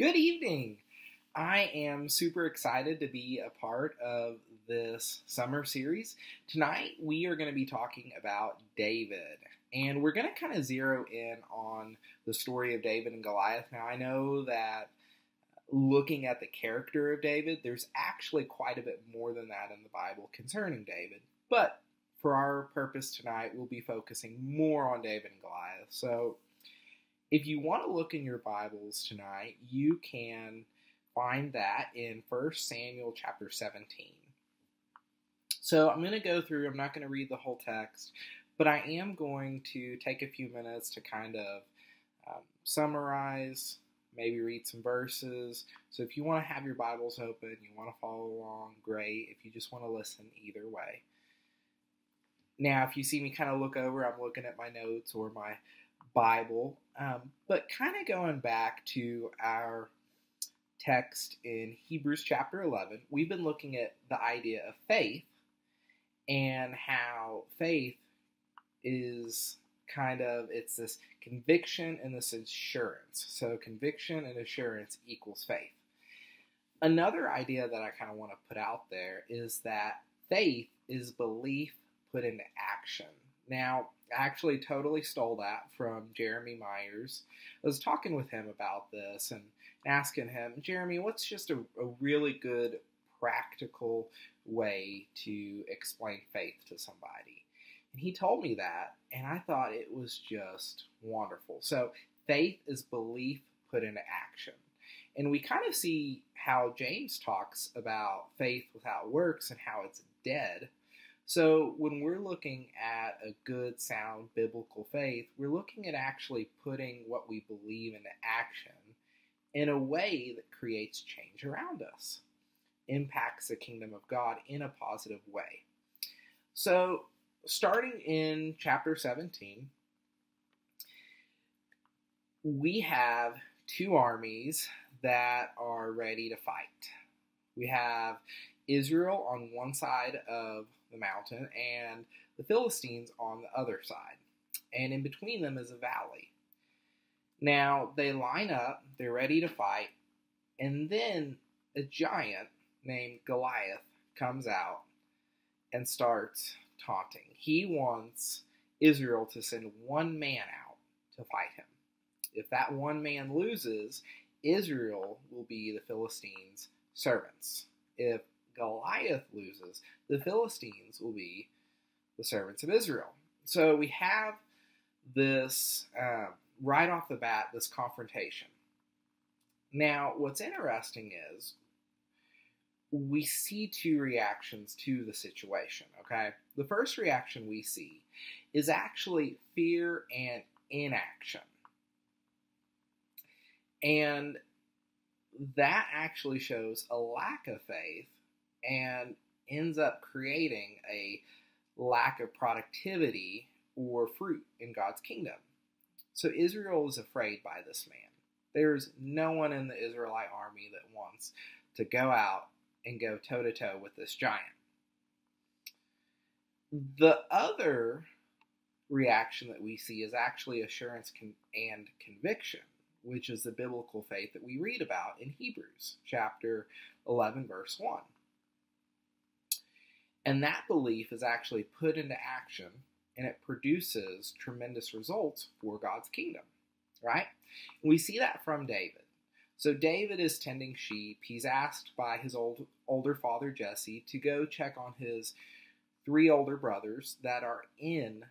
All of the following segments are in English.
Good evening. I am super excited to be a part of this summer series. Tonight, we are going to be talking about David, and we're going to kind of zero in on the story of David and Goliath. Now, I know that looking at the character of David, there's actually quite a bit more than that in the Bible concerning David, but for our purpose tonight, we'll be focusing more on David and Goliath. So, if you want to look in your Bibles tonight, you can find that in 1 Samuel chapter 17. So I'm going to go through, I'm not going to read the whole text, but I am going to take a few minutes to kind of um, summarize, maybe read some verses. So if you want to have your Bibles open, you want to follow along, great. If you just want to listen, either way. Now, if you see me kind of look over, I'm looking at my notes or my Bible. Um, but kind of going back to our text in Hebrews chapter 11, we've been looking at the idea of faith and how faith is kind of it's this conviction and this assurance. So conviction and assurance equals faith. Another idea that I kind of want to put out there is that faith is belief put into action. Now, Actually totally stole that from Jeremy Myers. I was talking with him about this and asking him, Jeremy, what's just a, a really good practical way to explain faith to somebody? And he told me that, and I thought it was just wonderful. So, faith is belief put into action. And we kind of see how James talks about faith without works and how it's dead. So, when we're looking at a good, sound biblical faith, we're looking at actually putting what we believe into action in a way that creates change around us, impacts the kingdom of God in a positive way. So, starting in chapter 17, we have two armies that are ready to fight. We have Israel on one side of the mountain, and the Philistines on the other side. And in between them is a valley. Now they line up, they're ready to fight, and then a giant named Goliath comes out and starts taunting. He wants Israel to send one man out to fight him. If that one man loses, Israel will be the Philistines' servants. If Goliath loses, the Philistines will be the servants of Israel. So we have this uh, right off the bat, this confrontation. Now, what's interesting is we see two reactions to the situation, okay? The first reaction we see is actually fear and inaction. And that actually shows a lack of faith and ends up creating a lack of productivity or fruit in God's kingdom. So Israel is afraid by this man. There's no one in the Israelite army that wants to go out and go toe to toe with this giant. The other reaction that we see is actually assurance and conviction, which is the biblical faith that we read about in Hebrews chapter 11, verse 1. And that belief is actually put into action and it produces tremendous results for God's kingdom, right? We see that from David. So David is tending sheep. He's asked by his old older father Jesse to go check on his three older brothers that are in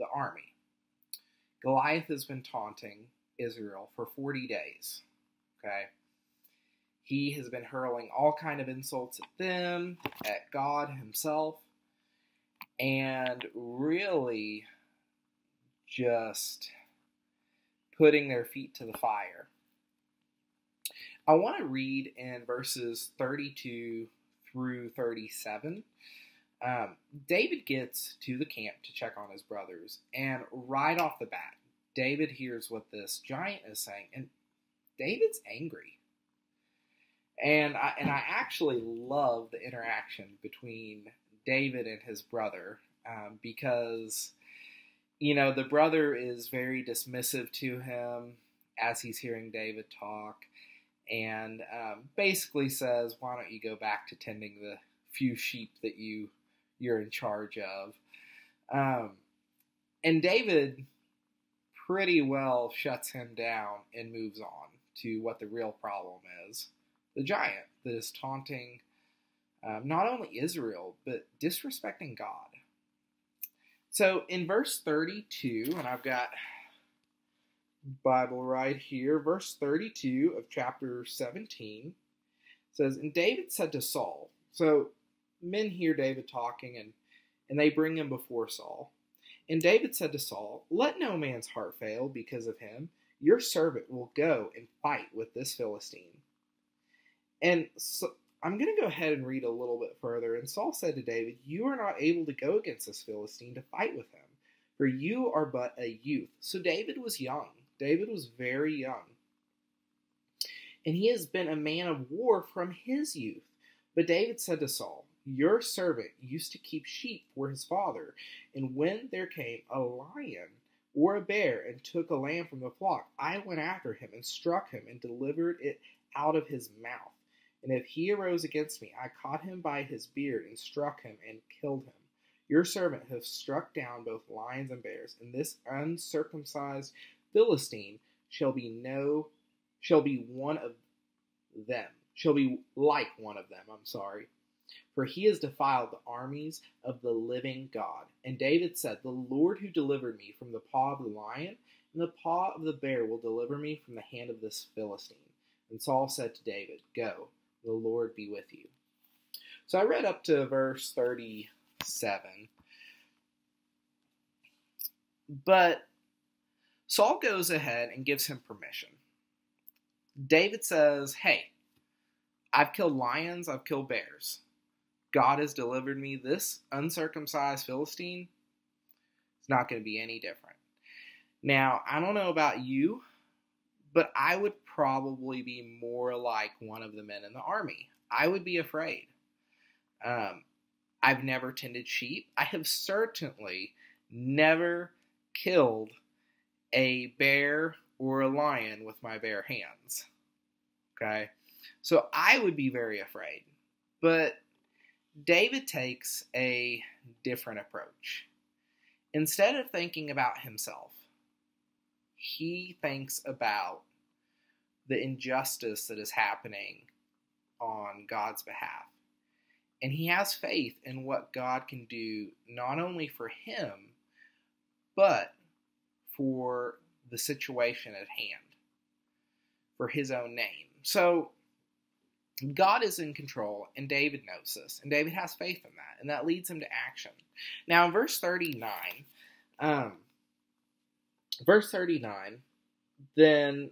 the army. Goliath has been taunting Israel for 40 days. Okay? He has been hurling all kind of insults at them, at God himself, and really just putting their feet to the fire. I want to read in verses 32 through 37. Um, David gets to the camp to check on his brothers, and right off the bat, David hears what this giant is saying, and David's angry and I and I actually love the interaction between David and his brother um, because you know the brother is very dismissive to him as he's hearing David talk, and um, basically says, "Why don't you go back to tending the few sheep that you you're in charge of?" Um, and David pretty well shuts him down and moves on to what the real problem is: the giant that is taunting um, not only Israel but disrespecting God. So in verse 32, and I've got Bible right here, verse 32 of chapter 17 says, And David said to Saul, so men hear David talking and, and they bring him before Saul. And David said to Saul, Let no man's heart fail because of him. Your servant will go and fight with this Philistine. And so, I'm going to go ahead and read a little bit further. And Saul said to David, You are not able to go against this Philistine to fight with him, for you are but a youth. So David was young. David was very young. And he has been a man of war from his youth. But David said to Saul, Your servant used to keep sheep for his father, and when there came a lion or a bear and took a lamb from the flock, I went after him and struck him and delivered it out of his mouth. And if he arose against me, I caught him by his beard and struck him and killed him. Your servant has struck down both lions and bears, and this uncircumcised Philistine shall be no shall be one of them, shall be like one of them, I'm sorry. For he has defiled the armies of the living God. And David said, The Lord who delivered me from the paw of the lion and the paw of the bear will deliver me from the hand of this Philistine. And Saul said to David, Go, the Lord be with you. So I read up to verse 37. But Saul goes ahead and gives him permission. David says, Hey, I've killed lions, I've killed bears. God has delivered me this uncircumcised Philistine. It's not going to be any different. Now, I don't know about you, but I would probably be more like one of the men in the army. I would be afraid. Um, I've never tended sheep. I have certainly never killed a bear or a lion with my bare hands. Okay? So I would be very afraid. But David takes a different approach. Instead of thinking about himself, he thinks about the injustice that is happening on God's behalf. And he has faith in what God can do, not only for him, but for the situation at hand, for his own name. So, God is in control, and David knows this, and David has faith in that, and that leads him to action. Now, in verse 39, um, verse 39, then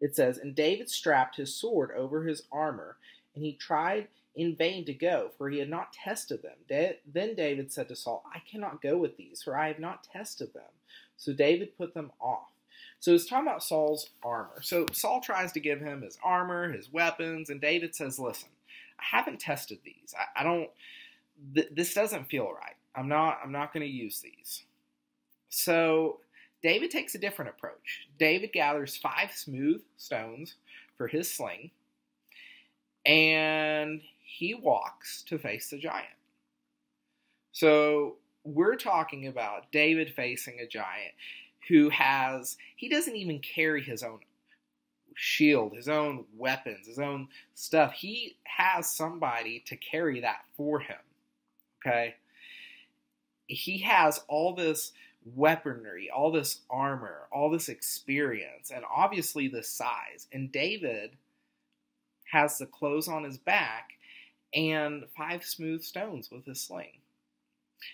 it says, And David strapped his sword over his armor, and he tried in vain to go, for he had not tested them. Then David said to Saul, I cannot go with these, for I have not tested them. So David put them off. So it's talking about Saul's armor. So Saul tries to give him his armor, his weapons, and David says, Listen, I haven't tested these. I, I don't. Th- this doesn't feel right. I'm not. I'm not going to use these. So David takes a different approach. David gathers five smooth stones for his sling, and he walks to face the giant. So we're talking about David facing a giant who has, he doesn't even carry his own shield, his own weapons, his own stuff. He has somebody to carry that for him. Okay? He has all this weaponry, all this armor, all this experience, and obviously the size. And David has the clothes on his back and five smooth stones with his sling.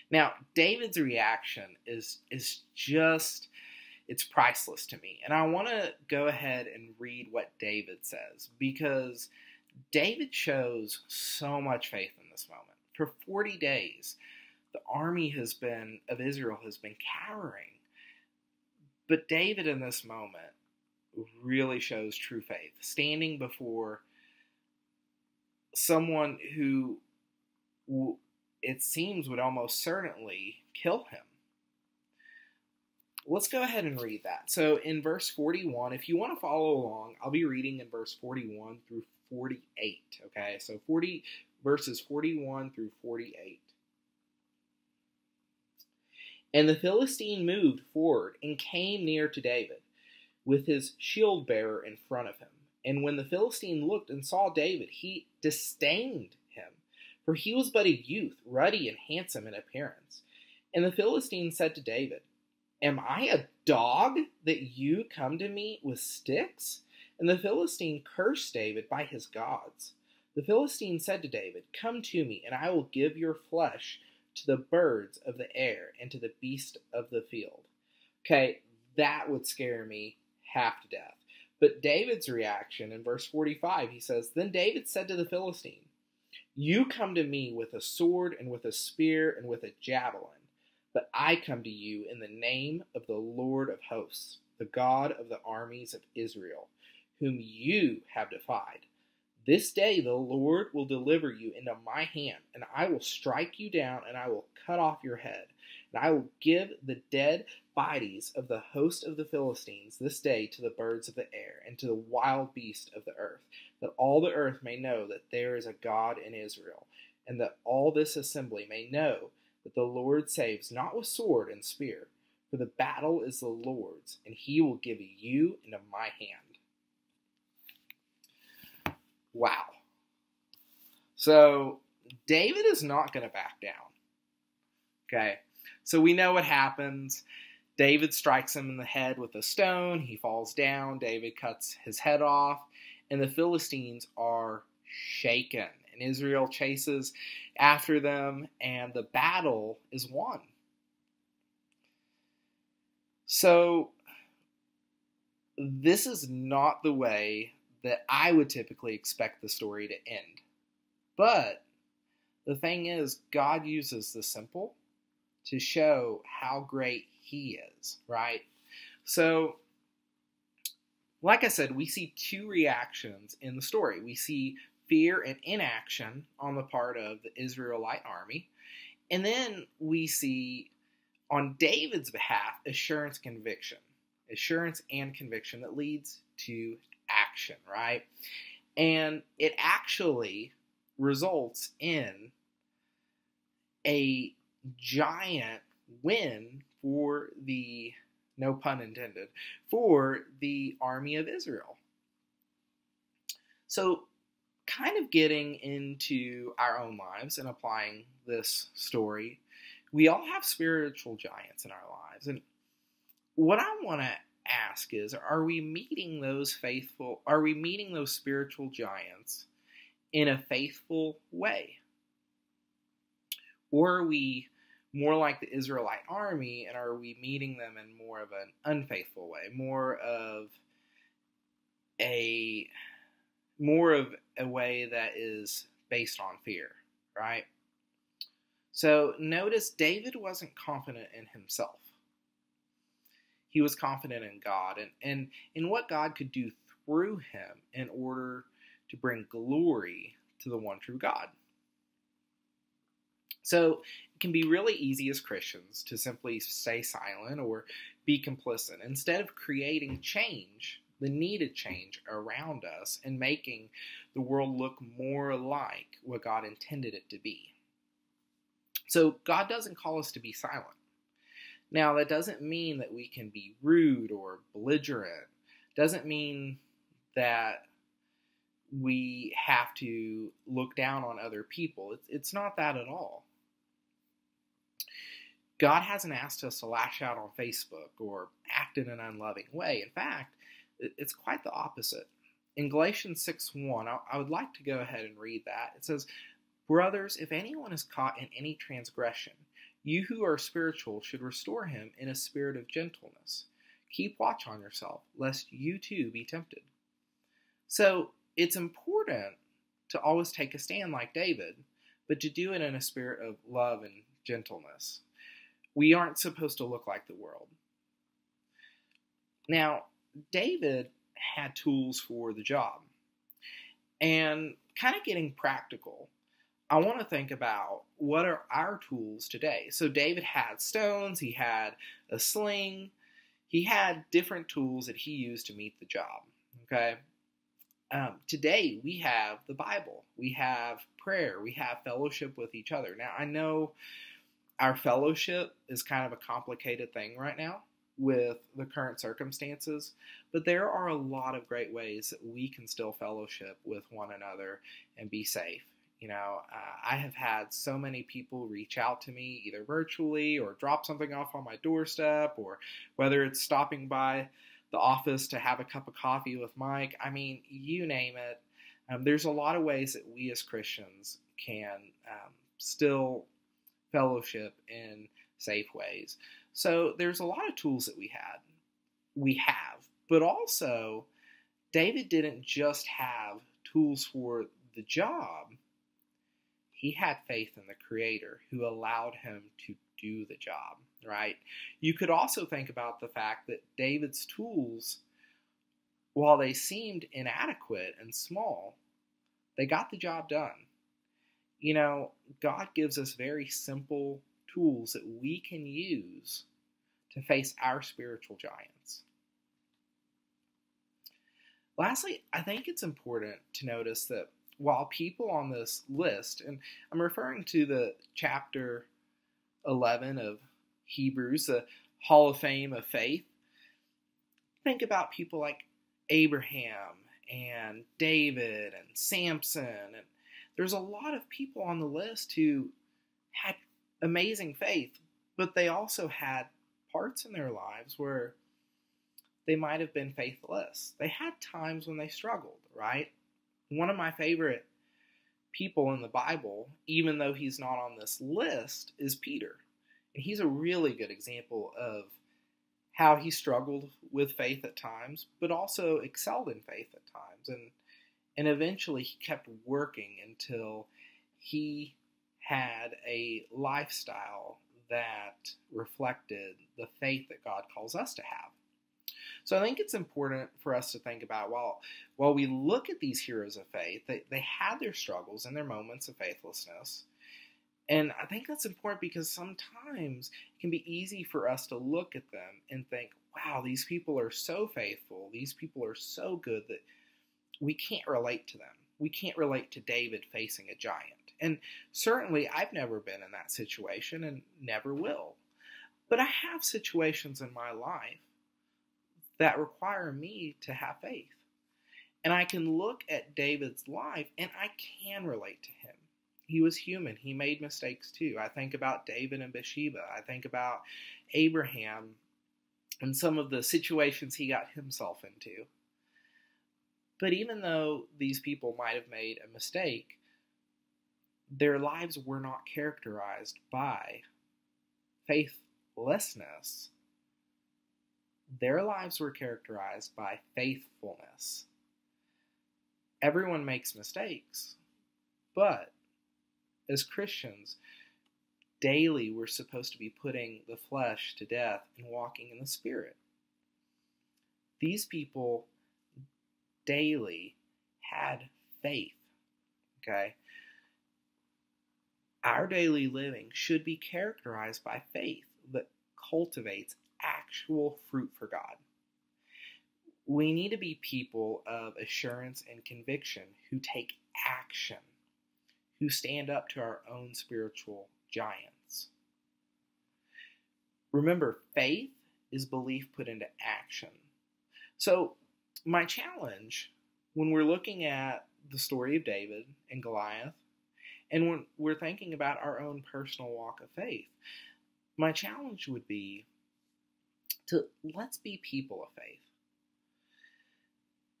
Now, David's reaction is is just it's priceless to me. And I want to go ahead and read what David says because David shows so much faith in this moment. For 40 days, the army has been of Israel has been cowering. But David in this moment really shows true faith, standing before someone who it seems would almost certainly kill him. let's go ahead and read that. So in verse 41, if you want to follow along, I'll be reading in verse 41 through 48. Okay, so 40 verses 41 through 48. And the Philistine moved forward and came near to David, with his shield bearer in front of him. And when the Philistine looked and saw David, he disdained him, for he was but a youth, ruddy and handsome in appearance. And the Philistine said to David, Am I a dog that you come to me with sticks? And the Philistine cursed David by his gods. The Philistine said to David, Come to me, and I will give your flesh to the birds of the air and to the beasts of the field. Okay, that would scare me half to death. But David's reaction in verse 45, he says, Then David said to the Philistine, You come to me with a sword and with a spear and with a javelin, but I come to you in the name of the Lord of hosts, the God of the armies of Israel, whom you have defied. This day the Lord will deliver you into my hand, and I will strike you down, and I will cut off your head. And I will give the dead bodies of the host of the Philistines this day to the birds of the air, and to the wild beasts of the earth, that all the earth may know that there is a God in Israel, and that all this assembly may know that the Lord saves not with sword and spear, for the battle is the Lord's, and he will give you into my hand. Wow. So David is not going to back down. Okay. So we know what happens. David strikes him in the head with a stone. He falls down. David cuts his head off. And the Philistines are shaken. And Israel chases after them. And the battle is won. So this is not the way that I would typically expect the story to end. But the thing is, God uses the simple to show how great He is, right? So, like I said, we see two reactions in the story. We see fear and inaction on the part of the Israelite army, and then we see on David's behalf assurance conviction assurance and conviction that leads to action, right? And it actually results in a giant win for the, no pun intended, for the army of Israel. So, kind of getting into our own lives and applying this story, we all have spiritual giants in our lives. And what I want to ask is are we meeting those faithful are we meeting those spiritual giants in a faithful way? Or are we more like the Israelite army and are we meeting them in more of an unfaithful way? More of a more of a way that is based on fear right? So notice David wasn't confident in himself he was confident in God and, and in what God could do through him in order to bring glory to the one true God. So it can be really easy as Christians to simply stay silent or be complicit instead of creating change, the needed change around us, and making the world look more like what God intended it to be. So God doesn't call us to be silent. Now, that doesn't mean that we can be rude or belligerent. Doesn't mean that we have to look down on other people. It's, it's not that at all. God hasn't asked us to lash out on Facebook or act in an unloving way. In fact, it's quite the opposite. In Galatians 6 1, I would like to go ahead and read that. It says, Brothers, if anyone is caught in any transgression, you who are spiritual should restore him in a spirit of gentleness. Keep watch on yourself, lest you too be tempted. So it's important to always take a stand like David, but to do it in a spirit of love and gentleness. We aren't supposed to look like the world. Now, David had tools for the job. And kind of getting practical, I want to think about what are our tools today. So David had stones, he had a sling, he had different tools that he used to meet the job. Okay. Um, today we have the Bible, we have prayer, we have fellowship with each other. Now I know our fellowship is kind of a complicated thing right now with the current circumstances, but there are a lot of great ways that we can still fellowship with one another and be safe. You know, uh, I have had so many people reach out to me either virtually or drop something off on my doorstep, or whether it's stopping by the office to have a cup of coffee with Mike. I mean, you name it. Um, there's a lot of ways that we as Christians can um, still fellowship in safe ways. So there's a lot of tools that we had, we have, but also David didn't just have tools for the job. He had faith in the Creator who allowed him to do the job, right? You could also think about the fact that David's tools, while they seemed inadequate and small, they got the job done. You know, God gives us very simple tools that we can use to face our spiritual giants. Lastly, I think it's important to notice that while people on this list, and I'm referring to the chapter 11 of Hebrews, the Hall of Fame of Faith, think about people like Abraham and David and Samson. And there's a lot of people on the list who had amazing faith, but they also had parts in their lives where they might have been faithless. They had times when they struggled, right? One of my favorite people in the Bible, even though he's not on this list, is Peter. And he's a really good example of how he struggled with faith at times, but also excelled in faith at times. And and eventually he kept working until he had a lifestyle that reflected the faith that God calls us to have. So I think it's important for us to think about while while we look at these heroes of faith, they, they had their struggles and their moments of faithlessness. And I think that's important because sometimes it can be easy for us to look at them and think, wow, these people are so faithful, these people are so good that we can't relate to them. We can't relate to David facing a giant. And certainly I've never been in that situation and never will. But I have situations in my life that require me to have faith. And I can look at David's life and I can relate to him. He was human. He made mistakes too. I think about David and Bathsheba. I think about Abraham and some of the situations he got himself into. But even though these people might have made a mistake, their lives were not characterized by faithlessness their lives were characterized by faithfulness. Everyone makes mistakes, but as Christians, daily we're supposed to be putting the flesh to death and walking in the Spirit. These people daily had faith. Okay? Our daily living should be characterized by faith that cultivates actual fruit for God. We need to be people of assurance and conviction who take action, who stand up to our own spiritual giants. Remember, faith is belief put into action. So, my challenge when we're looking at the story of David and Goliath, and when we're thinking about our own personal walk of faith, my challenge would be to let's be people of faith,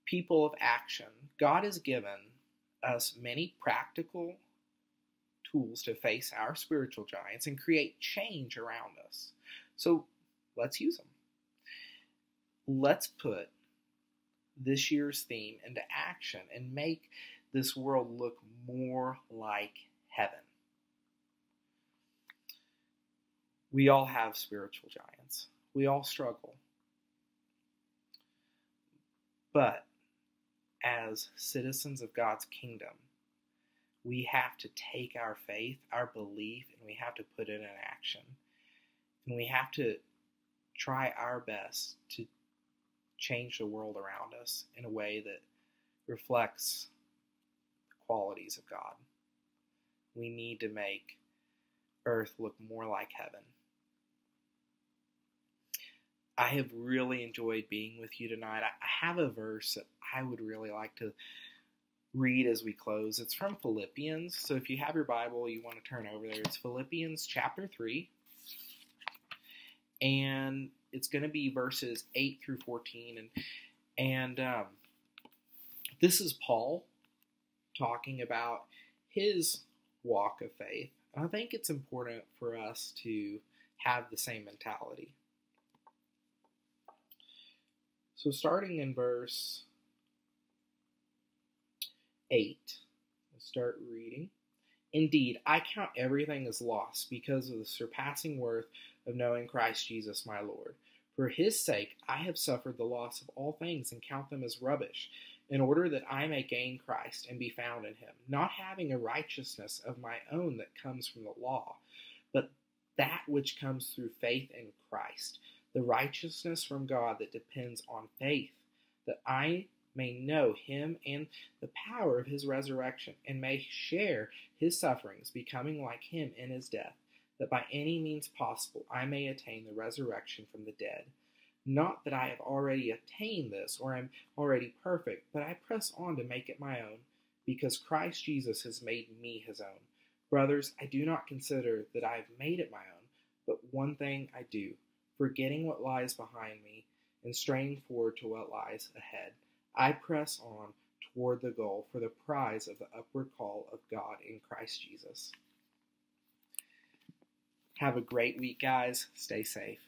people of action. God has given us many practical tools to face our spiritual giants and create change around us. So let's use them. Let's put this year's theme into action and make this world look more like heaven. We all have spiritual giants. We all struggle. But as citizens of God's kingdom, we have to take our faith, our belief, and we have to put it in action. And we have to try our best to change the world around us in a way that reflects the qualities of God. We need to make earth look more like heaven. I have really enjoyed being with you tonight. I have a verse that I would really like to read as we close. It's from Philippians. So if you have your Bible, you want to turn over there. It's Philippians chapter 3. And it's going to be verses 8 through 14. And, and um, this is Paul talking about his walk of faith. I think it's important for us to have the same mentality. So, starting in verse 8, let's start reading. Indeed, I count everything as loss because of the surpassing worth of knowing Christ Jesus my Lord. For his sake, I have suffered the loss of all things and count them as rubbish, in order that I may gain Christ and be found in him, not having a righteousness of my own that comes from the law, but that which comes through faith in Christ the righteousness from God that depends on faith, that I may know him and the power of his resurrection, and may share his sufferings, becoming like him in his death, that by any means possible I may attain the resurrection from the dead. Not that I have already attained this or am already perfect, but I press on to make it my own, because Christ Jesus has made me his own. Brothers, I do not consider that I have made it my own, but one thing I do forgetting what lies behind me and straining forward to what lies ahead. I press on toward the goal for the prize of the upward call of God in Christ Jesus. Have a great week, guys. Stay safe.